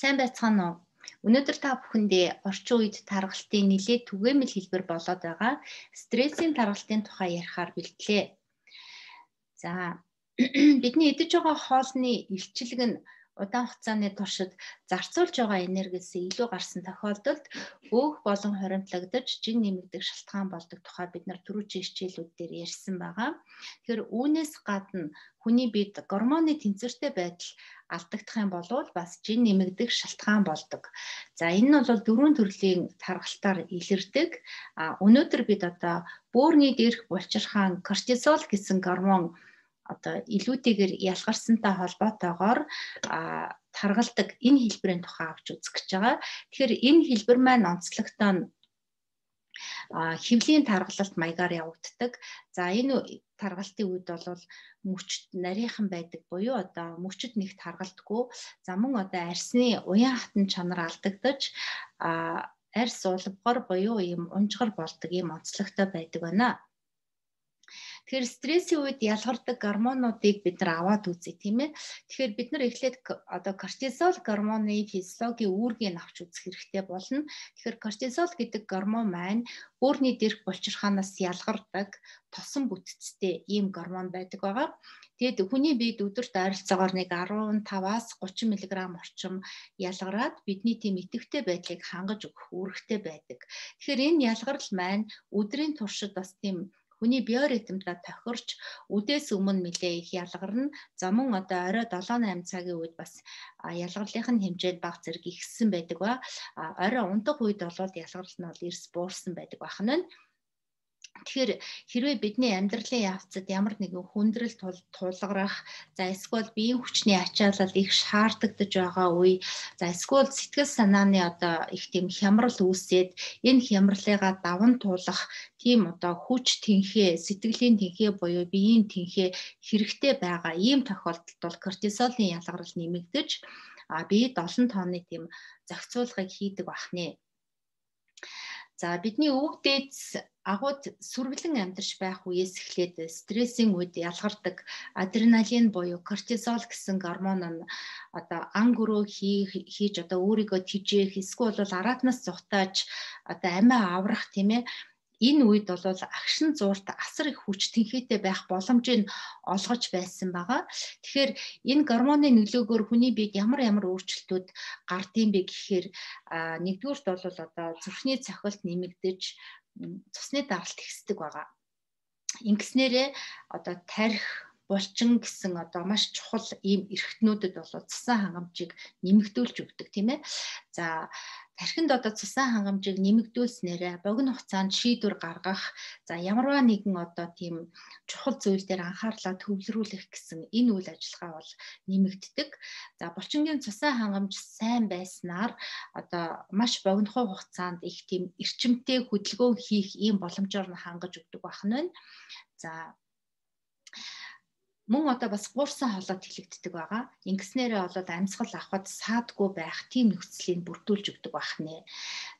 Сайн байцгаана уу? Өнөөдөр та бүхэндээ орчин үед таргалтын нэлээд түгээмэл хэлбэр болоод байгаа стрессийн таргалтын тухай ярихаар бэлтлээ. За бидний идэж байгаа хоолны илчлэг нь удаан хугацааны туршид зарцуулж байгаа энергиэс илүү гарсан тохиолдолд өөх болон хоримтлагдаж жин нэмэгдэх шалтгаан болдог тухай бид нар түрүүчийн хичээлүүд дээр ярьсан байгаа. Тэгэхээр үүнээс гадна хүний биед гормоны тэнцвэртэй байдал алдагдах юм бол бас жин нэмэгдэх шалтгаан болдог. За энэ нь бол дөрвөн төрлийн таргалтаар илэрдэг. А өнөөдөр бид одоо бөөрийн дээрх булчирхаан кортизол гэсэн гормон одоо илүүтэйгээр ялгарсантай холбоотойгоор таргалдаг энэ хэлбэрийн тухай авч үзэх гэж байгаа. Тэгэхээр энэ хэлбэр маань онцлогтой нь хөвлийн таргалалт маягаар явагддаг. За энэ таргалтын үед бол мөчд нарийнхан байдаг буюу одоо мөчд нэг таргалтгүй. За мөн одоо арсны уян хатан чанар алдагдаж арс улбгор буюу ийм унжгар болдог ийм онцлогтой байдаг байна. Тэгэхээр стрессийн үед ялгардаг гормонуудыг бид нар аваад үзье тийм ээ. Тэгэхээр бид нар эхлээд одоо кортизол гормоны физиологийн үүргийг авч үзэх хэрэгтэй болно. Тэгэхээр кортизол гэдэг гормон маань өөрний дэрх булчирхаанаас ялгардаг тосон бүтцтэй ийм гормон байдаг байгаа. Тэгэд хүний биед өдөрт ойролцоогоор нэг 15-аас 30 мг орчим ялгараад бидний тийм идэвхтэй байдлыг хангаж өгөх үүрэгтэй байдаг. Тэгэхээр энэ ялгарл маань өдрийн туршид бас тийм хүний биоритмдаа тохирч үдээс өмнө нэлээ их ялгарна. За мөн одоо орой 7 8 цагийн үед бас ялгарлынх нь хэмжээд баг зэрэг ихссэн байдаг ба орой унтах үед бол ялгарл нь бол эрс буурсан байдаг бахан нь. Тэгэхээр хэрвээ бидний амьдралын явцад ямар нэгэн хүндрэл тулгарах, за эсвэл биеийн хүчний ачаалал их шаардагдаж байгаа үе, за эсвэл сэтгэл санааны одоо их тийм хямрал үүсээд энэ хямралыгаа даван туулах тийм одоо хүч тэнхээ, сэтгэлийн тэнхээ буюу биеийн тэнхээ хэрэгтэй байгаа ийм тохиолдолд бол кортизолын ялгарл нэмэгдэж а биед олон тооны тийм зохицуулгыг хийдэг бахнэ. За бидний өвөг дээдс агууд сүргэлэн амьдарч байх үеэс эхлээд стрессийн үед ялгардаг адреналин буюу кортизол гэсэн гормон нь одоо ан гөрөө хийж одоо өөрийгөө тижээх эсвэл араатнаас зүхтааж одоо амиа аврах тийм ээ энэ үед бол агшин зуурт асар их хүч тэнхээтэй байх боломжийг олгож байсан байгаа. Тэгэхээр энэ гормоны нөлөөгөөр хүний биед ямар ямар өөрчлөлтүүд гардыг бэ гэхээр нэгдүгüрт бол одоо зүрхний цохилт нэмэгдэж цусны даралт ихсдэг байгаа. Ингэснээрээ одоо тарих булчин гэсэн одоо маш чухал ийм эрхтнүүдэд бол цусан хангамжийг нэмэгдүүлж өгдөг тийм ээ. За тархинд одоо цусан хангамжийг нэмэгдүүлснээрээ богино хугацаанд шийдвэр гаргах за ямарваа нэгэн одоо тийм чухал зүйл дээр анхаарлаа төвлөрүүлэх гэсэн энэ үйл ажиллагаа бол нэмэгддэг. За булчингийн цусан хангамж сайн байснаар одоо маш богинохон хугацаанд их тийм эрчимтэй хөдөлгөөн хийх ийм боломжоор нь хангаж өгдөг байна. За мөн одоо бас гуурсан холоод хэлэгддэг байгаа. Ингэснээрээ болоод амьсгал авахд саадгүй байх тийм нөхцөлийг бүрдүүлж өгдөг байх нэ.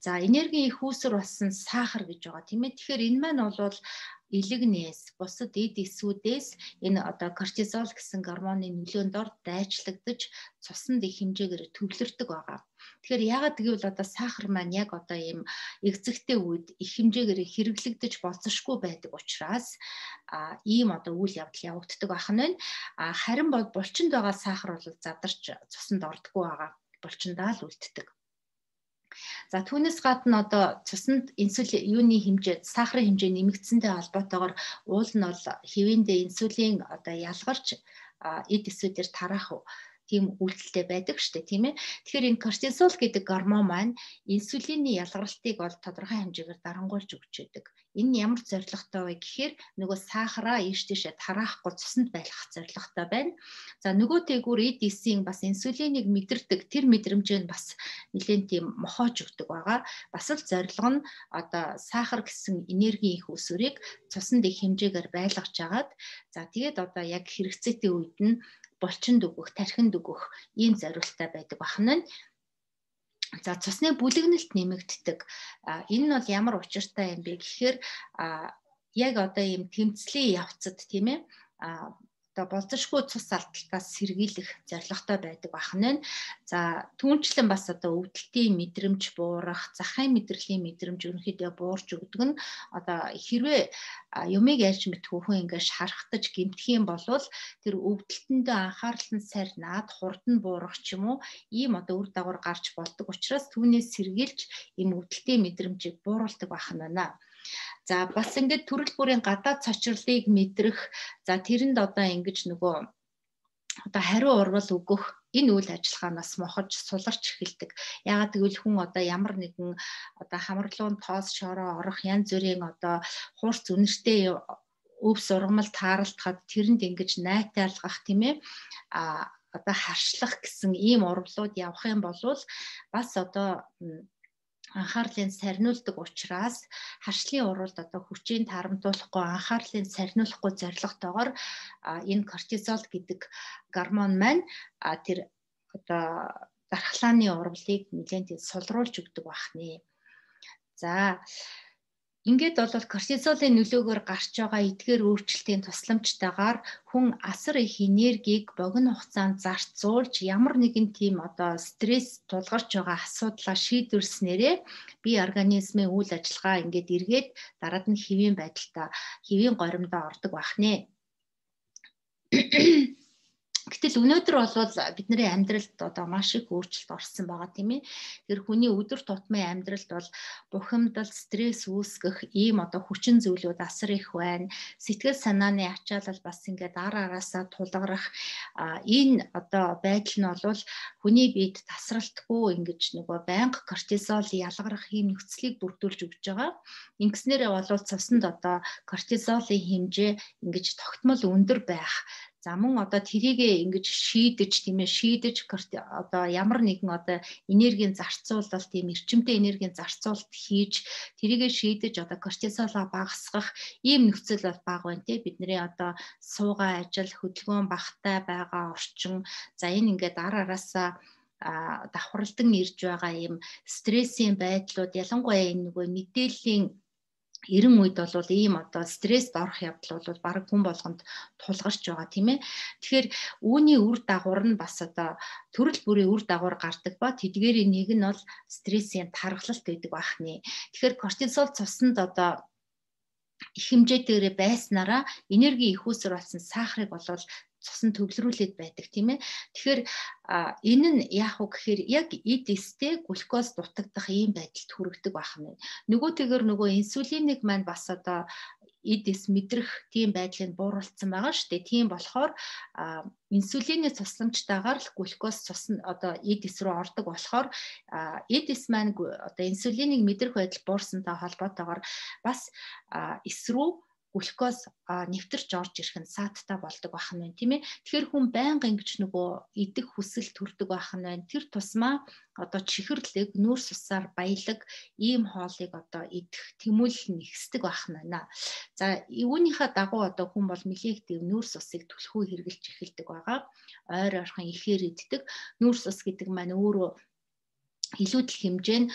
За энергийн их үүсвэр болсон сахар гэж байгаа тийм ээ. Тэгэхээр энэ маань бол илэгнээс бусад эд эсүүдээс энэ одоо кортизол гэсэн гормоны нөлөөнд ор дайчлагдаж цуснд их хэмжээгээр төвлөрдөг байгаа. Тэгэхээр яагаад гэвэл одоо сахар маань яг одоо ийм эгзэгтэй үед их хэмжээгээр хэрэглэгдэж болцсошгүй байдаг учраас а ийм одоо үйл явдал явагддаг байх нь байна. А харин бол булчинд байгаа сахар бол задарч цуснд ордоггүй байгаа. Булчиндаа л үлддэг. За түүнээс гадна одоо цуснд инсулин юуны хэмжээ сахарын хэмжээ нэмэгдсэнтэй холбоотойгоор уул нь бол хэвэндээ инсулин одоо ялгарч эд эсүүдээр тараах тийм үйлдэлтэй байдаг шүү дээ тийм ээ. Тэгэхээр энэ кортизол гэдэг гормон маань инсулины ялгарлтыг бол тодорхой хэмжээгээр дарангуйлж өгч байдаг. Энэ ямар зорилготой вэ гэхээр нөгөө сахараа ийш тийшээ тараахгүй цуснд байлгах зорилготой байна. За нөгөө тэгүр эсийн бас инсулиныг мэдэрдэг тэр мэдрэмжээ нь бас нэлээд тийм мохоож өгдөг байгаа. Бас л зорилго нь одоо сахар гэсэн энергийн их үсвэрийг цуснд их хэмжээгээр байлгаж агаад за тэгээд одоо яг хэрэгцээтэй үед нь булчинд өгөх, тархинд өгөх ийм зорилттой байдаг бахна нь За цусны бүлэгнэлт нэмэгддэг. Энэ нь бол ямар учиртай юм бэ гэхээр яг одоо ийм тэмцлийн явцад тийм ээ одоо болзошгүй цус алдалтаас сэргийлэх зорилготой байдаг бахан байна. За түүнчлэн бас одоо өвдөлтийн мэдрэмж буурах, захын мэдрэлийн мэдрэмж ерөнхийдөө буурч өгдөг нь одоо хэрвээ юмыг ярьж мэдхүү хүн ингээд шархтаж гимтэх юм бол тэр өвдөлтөндөө анхаарал нь сарнаад хурд нь буурах ч юм уу ийм одоо үр дагавар гарч болдог учраас түүнээс сэргийлж ийм өвдөлтийн мэдрэмжийг бууруулдаг бахан байна. За бас ингээд төрөл бүрийн гадаад цочрлыг мэдрэх за тэрэнд одоо ингэж нөгөө одоо хариу урвал өгөх энэ үйл ажиллагаанаас мохож суларч эхэлдэг. Яагаад гэвэл хүн одоо ямар нэгэн одоо хамарлуун тоос шороо орох янз бүрийн одоо хуурц үнэртэй өвс ургамал тааралтахад тэрэнд ингэж найтайлгах тийм ээ а одоо харшлах гэсэн ийм урвлууд явах юм бол бас одоо анхаарлыг сарниулдаг учраас харшлын уралд одоо хүчийг таарамдуулахгүй анхаарлыг сарниулахгүй зорилготойгоор энэ кортизол гэдэг гормон маань тэр одоо дархлааны урвалыг нэлээд сулруулж өгдөг бахны. За Ингээд бол кортизолын нөлөөгөөр гарч байгаа эдгээр өөрчлөлтийн тусламжтайгаар хүн асар их энергийг богино хугацаанд зарцуулж ямар нэгэн тийм одоо стресс тулгарч байгаа асуудлаа шийдвэрснээрээ би организмын үйл ажиллагаа ингээд эргээд дараад нь хэвийн байдалтай хэвийн горимдоо ордог бахнэ. Гэтэл өнөөдөр бол бидний амьдралд одоо маш их өөрчлөлт орсон байгаа тийм ээ. Тэр хүний өдөр тутмын амьдралд бол бухимдал, стресс үүсгэх ийм одоо хүчин зүйлүүд асар их байна. Сэтгэл санааны ачаалал бас ингээд ар араасаа тулгарах энэ одоо байдал нь бол хүний биед тасралтгүй ингэж нөгөө байнга кортизол ялгарах ийм нөхцөлийг бүрдүүлж өгч байгаа. Ингэснээрээ бол цуснд одоо кортизолын хэмжээ ингэж тогтмол өндөр байх За мөн одоо тэрийгээ ингэж шийдэж тийм ээ шийдэж одоо ямар нэгэн одоо энергийн зарцуулалт тийм эрчимтэй энергийн зарцуулалт хийж тэрийгээ шийдэж одоо кортизолоо багасгах ийм нөхцөл бол бага байна те. Бидний одоо суугаа ажил хөдөлгөөн багтай байгаа орчин. За энэ ингээд ар араасаа давхарлан ирж байгаа ийм стрессийн байдлууд ялангуяа энэ нөгөө мэдээллийн эрен үед бол ийм одоо стресст орох явдал бол баг хүн болгонд тулгарч байгаа тийм ээ. Тэгэхээр үүний үр дагавар нь бас одоо төрөл бүрийн үр дагавар гардаг ба тэдгээрийн нэг нь бол стрессийн тархалт байдаг бахны. Тэгэхээр кортизол цуснд одоо их хэмжээтэйгээр байснараа энерги их үүсвэр болсон сахарыг болвол цусан төвлөрүүлээд байдаг тийм ээ. Тэгэхээр энэ нь яах вэ гэхээр яг эд эстэй глюкоз дутагдах ийм байдалд хүрэгдэг байх нь. Нөгөөтэйгэр нөгөө инсулинийг маань бас одоо эдис мэдрэх тийм байдлыг бууруулсан байгаа шүү дээ. Тийм болохоор инсулины цусламжтайгаар л глюкоз цус нь одоо эдис рүү ордог болохоор эдис маань одоо инсулиныг мэдрэх байдал буурсантай холбоотойгоор бас эс рүү глюкоз нэвтэрч орж ирэх нь саадтай болдог байх нь байна тийм ээ. Тэгэхээр хүн байнга ингэж нөгөө идэх хүсэл төрдөг байх нь байна. Тэр тусмаа одоо чихэрлэг, нүүрс усаар баялаг ийм хоолыг одоо идэх тэмүүлэл нэгсдэг байх нь байна. За үүнийхээ дагуу одоо хүн бол нэлээгдэв нүүрс усыг түлхүү хэрглэж эхэлдэг байгаа. Ойр ойрхон ихээр иддэг. Нүүрс ус гэдэг маань өөрөө илүүдэл хэмжээ нь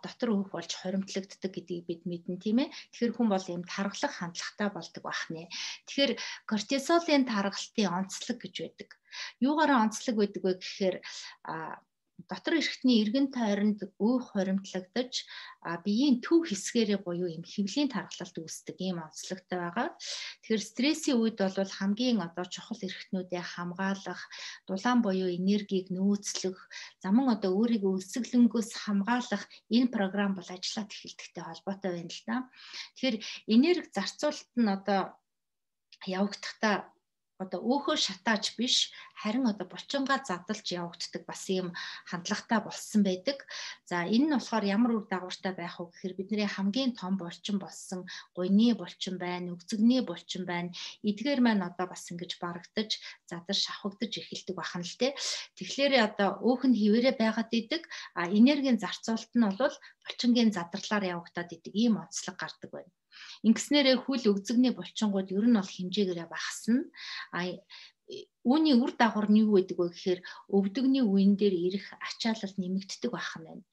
дотор өөх болж хоримтлагддаг гэдгийг бид мэднэ тийм ээ. Тэгэхээр хүн бол ийм тархалах хандлагатай болдог бахнэ. Тэгэхээр кортизолын тархалтын онцлог гэж байдаг. Юугаараа онцлог байдаг вэ гэхээр дотор эрхтний эргэн тойронд өөх хоримтлагдаж биеийн төв хэсгээрээ буюу юм хөвлийн тархалт үүсдэг ийм онцлогтой байгаа. Тэгэхээр стрессийн үед бол хамгийн одоо чухал эрхтнүүдээ хамгаалах, дулаан буюу энергийг нөөцлөх, заман одоо өөрийгөө өсөглөнгөөс хамгаалах энэ програм бол ажиллаад эхэлдэгтэй холбоотой байна л да. Тэгэхээр энерги зарцуулалт нь одоо явагдахдаа одоо өөхөө шатааж биш харин одоо булчингаа задалж явагддаг бас ийм хандлагатай болсон байдаг. За энэ нь болохоор ямар үр дагавартай байх вэ гэхээр бидний хамгийн том булчин болсон гуйны булчин байна, өгцөгний булчин байна. Эдгээр маань одоо бас ингэж барагдаж задар шавхагдаж эхэлдэг бахан л те. Тэгэхээр одоо өөх нь хിവэрэ байгаад идэг. А энергийн зарцуулалт нь бол булчингийн задарлаар явагдаад идэг ийм онцлог гардаг байна. Ингэснээрээ хүл өгзөгний булчингууд ер нь бол хэмжээгээрээ багасна. А үүний үр дагавар нь юу гэдэг вэ гэхээр өвдөгний үеин дээр ирэх ачаалал нэмэгддэг байх нь байна.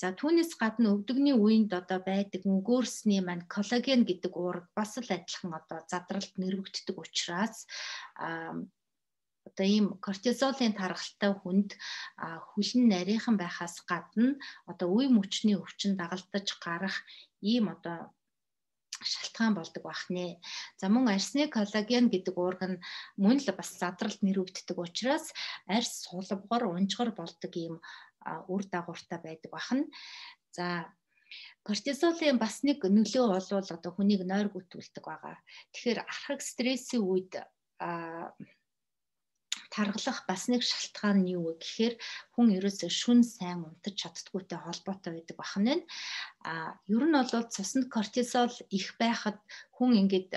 За түүнээс гадна өвдөгний үеинд одоо байдаг өнгөрсний маань коллаген гэдэг уураг бас л адилхан одоо задралт нэрвэгддэг учраас одоо ийм кортизолын таргалтай хүнд хүлэн нарийнхан байхаас гадна одоо үе мөчний өвчин дагалдаж гарах ийм одоо шалтгаан болдог бахнэ. За мөн арсны коллаген гэдэг уург нь мөн л бас задралт нэрвэгддэг учраас арс сулбгор унжгар болдог ийм үр дагавартай байдаг бахна. За кортизолын бас нэг нөлөө болвол одоо хүнийг нойргүтүүлдэг байгаа. Тэгэхээр архаг стрессийн үед таргалах бас нэг шалтгаан нь юу вэ гэхээр хүн ерөөсөө шүн сайн унтаж чаддгүйтэй холбоотой байдаг бахан байна. А ер нь бол цуснд кортизол их байхад хүн ингээд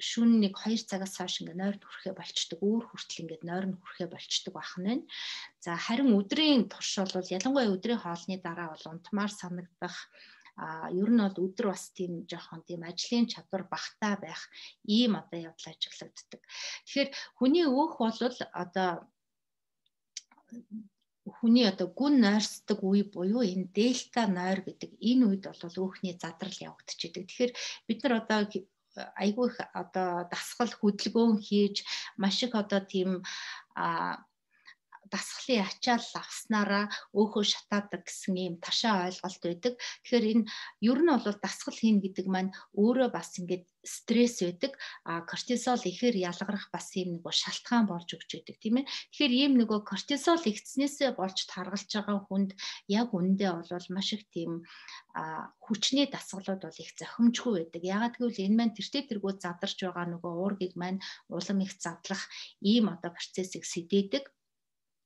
шүн нэг 2 цагаас хойш ингээ нойрд хүрэхэ болчдөг. Өөр хүртэл ингээ нойрн хүрэхэ болчдөг бахан байна. За харин өдрийн турш бол ялангуяа өдрийн хоолны дараа бол унтмаар санагдах а ер нь бол өдөр бас тийм жоохон тийм ажлын чадвар багтаа байх ийм одоо явдал ажиглагддаг. Тэгэхээр хүний өөх бол одоо хүний одоо гүн нойрсдаг үе буюу энэ дельта нойр гэдэг энэ үед бол өөхний задрал явагдчихэдэг. Тэгэхээр бид нар одоо айгүй их одоо дасгал хөдөлгөөн хийж маш их одоо тийм а дасгалын ачаал авснараа өөхөө шатаадаг гэсэн ийм ташаа ойлголт байдаг. Тэгэхээр энэ ер нь бол дасгал хийн гэдэг маань өөрөө бас ингээд стресс байдаг. А кортизол ихээр ялгарах бас ийм нэг шалтгаан болж өгч байдаг тийм ээ. Тэгэхээр ийм нөгөө кортизол ихтснээсээ болж таргалж байгаа хүнд яг үндэ бол маш их тийм хүчний дасгалууд бол их зохимжгүй байдаг. Ягаад гэвэл энэ маань тэртээ тэргүү задарч байгаа нөгөө уургийг маань улам их задлах ийм одоо процессыг сэдээдэг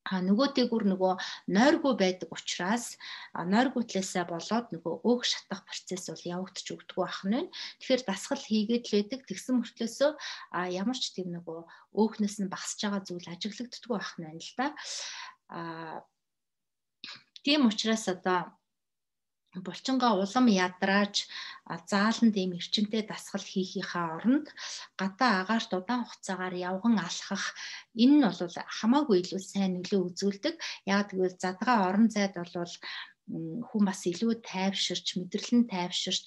а нөгөө дээгүр нөгөө нойргүй байдаг учраас нойргүйтлээсээ болоод нөгөө өг шатах процесс бол явагдаж өгдөг байх нь. Тэгэхээр дасгал хийгээд л байдаг. Тэгсэн мөртлөөсөө а ямар ч тийм нөгөө өөхнөөс нь багсж байгаа зүйл ажиглагддаг байх нь байна л да. А тийм учраас одоо булчингаа улам ядрааж зааланд ийм эрчимтэй дасгал хийхийнхаа оронд гадаа агаарт удаан хугацаагаар явган алхах энэ нь бол хамаагүй илүү сайн нөлөө үзүүлдэг. Яг тэгвэл задгаа орон зайд бол хүн бас илүү тайвширч мэдрэлэн тайвширч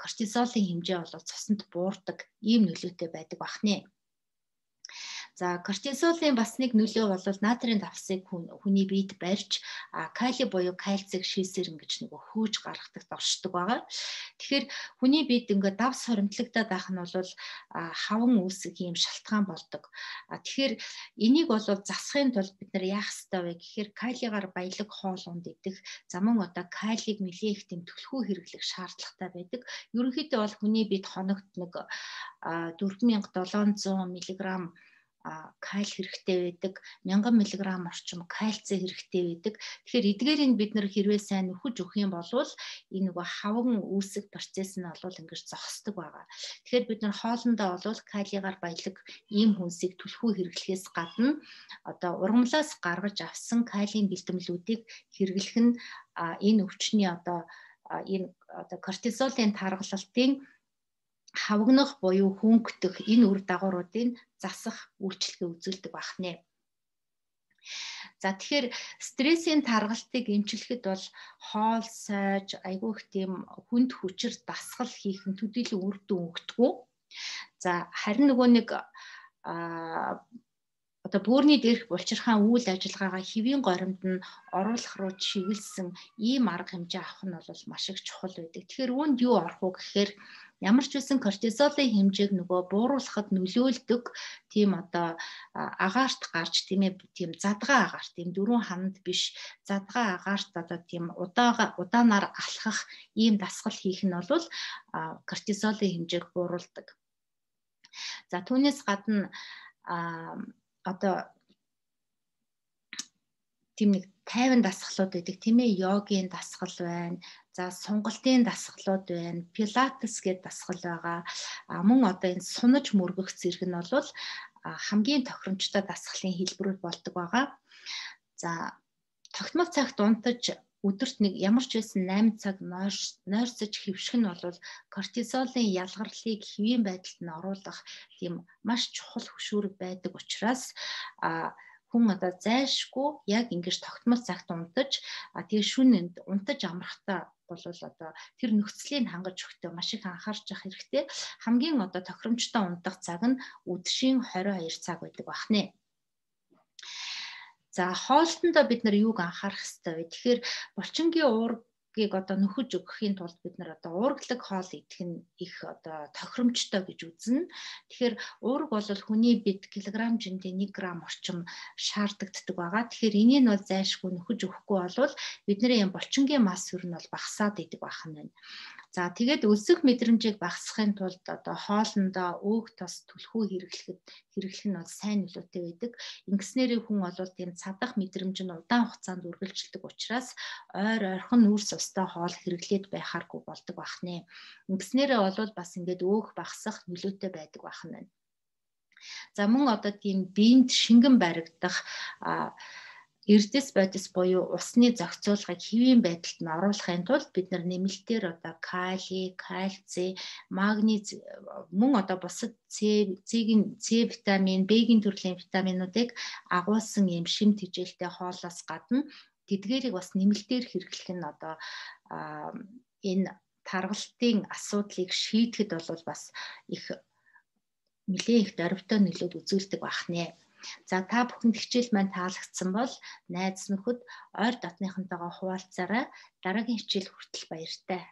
кортизолын хэмжээ бол цуснд буурдаг ийм нөлөөтэй байдаг бахнэ. За кортизолын бас нэг нөлөө бол натрийн давсыг хүний биед барьж кали буюу кальцийг шийсэр ингэж нөгөө хөөж гаргахад оршдог байгаа. Тэгэхээр хүний биед ингээд давс хоримтлагдаад байх нь бол хаван үүсэх юм шалтгаан болдог. Тэгэхээр энийг бол засахын тулд бид нар яах ёстой вэ гэхээр калигаар баялаг хоол унд идэх, замун одоо калийг нэлээх их тэмдэглэхүү хэрэглэх шаардлагатай байдаг. Ерөнхийдөө бол хүний биед хоногт нэг 4700 мг каль хэрэгтэй байдаг 1000 мг орчим кальци хэрэгтэй байдаг. Тэгэхээр эдгээрийг бид нэр хэрвээ сайн нөхөж өгөх юм бол энэ нөгөө хаван үүсэх процесс нь бол ингэж зогсдог байгаа. Тэгэхээр бид нар хоолндоо бол калигаар баялаг ийм хүнсийг түлхүү хэрэглэхээс гадна одоо ургамлаас гаргаж авсан калийн бэлтгэлүүдийг хэрэглэх нь энэ өвчний одоо энэ одоо кортизолын таргалалтын хавгнах буюу хөнгөх энэ үр дагавруудыг засах үйлчлэгээ үзүүлдэг байна. За тэгэхээр стрессийн таргалтыг эмчлэхэд бол хоол сайж айгүй их тийм хүнд хүчээр дасгал хийх нь төдийлөн үр дүн өгдөггүй. За харин нөгөө нэг одоо бөөрийн дээрх булчирхаан үйл ажиллагаагаа хэвийн горимд нь оруулах руу чиглэсэн ийм арга хэмжээ авах нь бол маш их чухал байдаг. Тэгэхээр үүнд юу орох уу гэхээр ямар ч үсэн кортизолын хэмжээг нөгөө бууруулахад нөлөөлдөг тийм одоо агаарт гарч тийм ээ тийм задгаа агаарт тийм дөрвөн ханад биш задгаа агаарт одоо тийм удаага удаанаар алхах ийм дасгал хийх нь бол кортизолын хэмжээг бууруулдаг. За түүнээс гадна одоо тийм нэг 50 дасгалууд байдаг тийм ээ йогийн дасгал байна За сунгалтын дасгалууд байна. Пилатес гэдэг дасгал байгаа. Мөн одоо энэ сунаж мөргөх зэрэг нь бол хамгийн тохиромжтой дасгалын хэлбэрүүд болдог байгаа. За тогтмол цагт унтаж өдөрт нэг ямар ч байсан 8 цаг нойрсож хөвших нь бол кортизолын ялгарлыг хэвийн байдалд нь оруулах тийм маш чухал хөшүүрэг байдаг учраас хүн одоо зайлшгүй яг ингэж тогтмол цагт унтаж тэгээ шүнэнд унтаж амрахтаа бол одоо тэр нөхцөлийг хангаж өгтөө маш их анхаарч явах хэрэгтэй. Хамгийн одоо тохиромжтой унтах цаг нь үдшийн 22 цаг байдаг бахнэ. За хоолтондоо бид нар юуг анхаарах хэрэгтэй вэ? Тэгэхээр булчингийн уург гийг одоо нөхөж өгөхийн тулд бид нар одоо уурглаг хоол идэх нь их одоо тохиромжтой гэж үзнэ. Тэгэхээр уург бол хүний бид килограмм жинтэй 1 г орчим шаардагддаг байгаа. Тэгэхээр энийг нь бол зайлшгүй нөхөж өгөхгүй бол бидний юм булчингийн мас ер нь бол багасаад идэг байх нь байна. За тэгээд өсөх мэдрэмжийг багасгахын тулд одоо хоолндоо өөх тос түлхүү хэрэглэхэд хэрэглэх нь бол сайн нөлөөтэй байдаг. Ингэснээрээ хүн бол тийм цадах мэдрэмж нь удаан хугацаанд үргэлжилдэг учраас ойр ойрхон нүүрс устай хоол хэрэглээд байхааргүй болдог бахнэ. Ингэснээрээ бол бас ингээд өөх багасах нөлөөтэй байдаг байна. За мөн одоо тийм биед шингэн баригдах а эрдэс бодис буюу усны зохицуулгыг хэвийн байдалд нь оруулахын тулд бид нар нэмэлтээр одоо кали, кальци, магниз мөн одоо бусад С-ийн С витамин, Б-ийн төрлийн витаминуудыг агуулсан юм шим тэжээлтэй хоолоос гадна тэдгээрийг бас нэмэлтээр хэрэглэх нь одоо энэ таргалтын асуудлыг шийдэхэд бол бас их нэлээд их дөрвтэй нөлөөд үзүүлдэг бахнэ. За та бүхэнд хичээл маань таалагдсан бол найз нөхөд ойр дотныхонтойгоо хуваалцаарай. Дараагийн хичээл хүртэл баяртай.